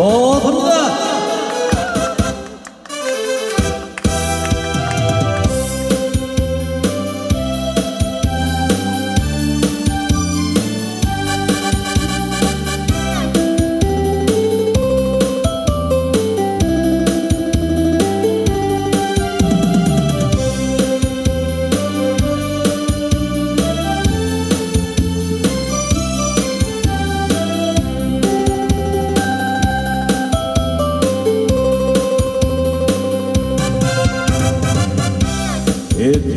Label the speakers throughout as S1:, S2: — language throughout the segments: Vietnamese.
S1: 어, 오, 감사합니다.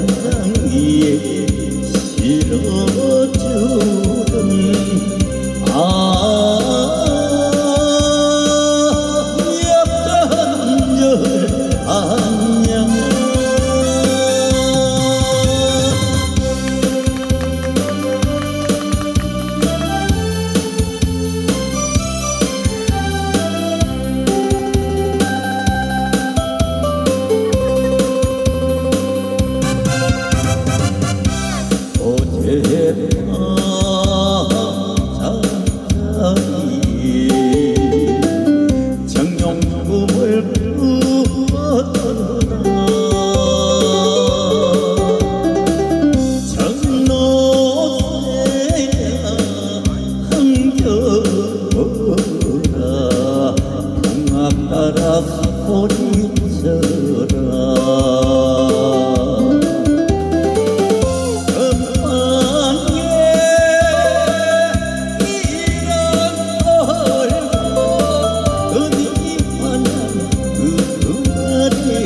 S1: 한장 위에 실어주던 아 옆단절 안 dơ rờ cơn an nhé ý đơn ôi cơn đi phân cơn cơn đi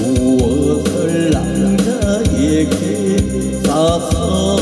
S1: mùa lặng đã yên xa xa